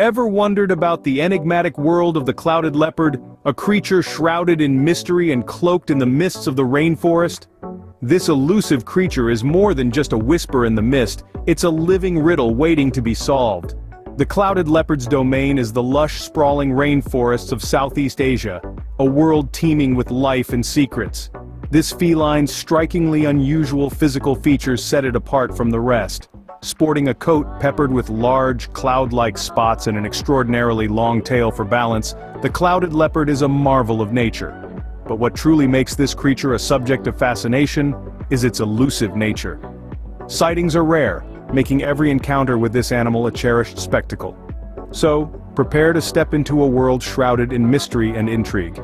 Ever wondered about the enigmatic world of the clouded leopard, a creature shrouded in mystery and cloaked in the mists of the rainforest? This elusive creature is more than just a whisper in the mist, it's a living riddle waiting to be solved. The clouded leopard's domain is the lush sprawling rainforests of Southeast Asia, a world teeming with life and secrets. This feline's strikingly unusual physical features set it apart from the rest. Sporting a coat peppered with large, cloud-like spots and an extraordinarily long tail for balance, the clouded leopard is a marvel of nature. But what truly makes this creature a subject of fascination is its elusive nature. Sightings are rare, making every encounter with this animal a cherished spectacle. So, prepare to step into a world shrouded in mystery and intrigue.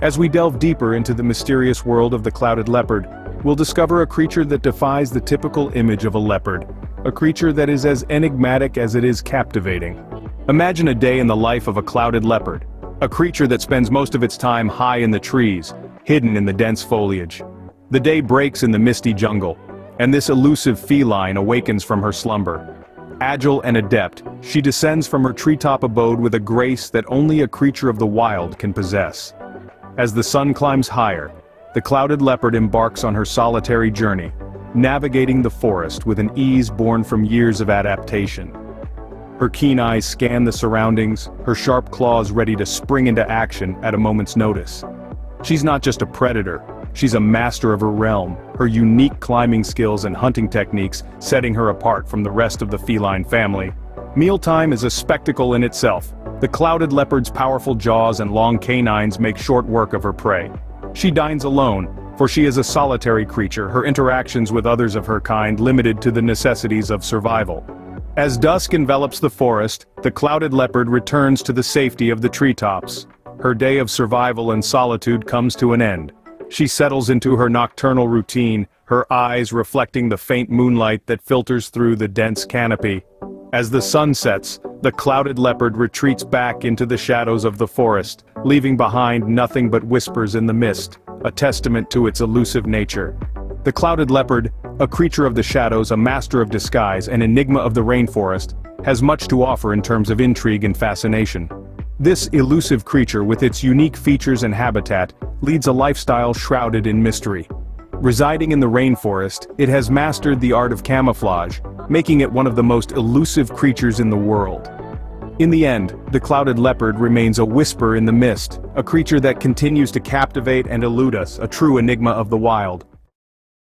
As we delve deeper into the mysterious world of the clouded leopard, we'll discover a creature that defies the typical image of a leopard, a creature that is as enigmatic as it is captivating. Imagine a day in the life of a clouded leopard, a creature that spends most of its time high in the trees, hidden in the dense foliage. The day breaks in the misty jungle, and this elusive feline awakens from her slumber. Agile and adept, she descends from her treetop abode with a grace that only a creature of the wild can possess. As the sun climbs higher, the clouded leopard embarks on her solitary journey, navigating the forest with an ease born from years of adaptation. Her keen eyes scan the surroundings, her sharp claws ready to spring into action at a moment's notice. She's not just a predator, she's a master of her realm, her unique climbing skills and hunting techniques setting her apart from the rest of the feline family. Mealtime is a spectacle in itself. The clouded leopard's powerful jaws and long canines make short work of her prey. She dines alone, for she is a solitary creature, her interactions with others of her kind limited to the necessities of survival. As dusk envelops the forest, the clouded leopard returns to the safety of the treetops. Her day of survival and solitude comes to an end. She settles into her nocturnal routine, her eyes reflecting the faint moonlight that filters through the dense canopy. As the sun sets, the clouded leopard retreats back into the shadows of the forest, leaving behind nothing but whispers in the mist a testament to its elusive nature. The clouded leopard, a creature of the shadows, a master of disguise, an enigma of the rainforest, has much to offer in terms of intrigue and fascination. This elusive creature with its unique features and habitat leads a lifestyle shrouded in mystery. Residing in the rainforest, it has mastered the art of camouflage, making it one of the most elusive creatures in the world. In the end, the clouded leopard remains a whisper in the mist, a creature that continues to captivate and elude us, a true enigma of the wild.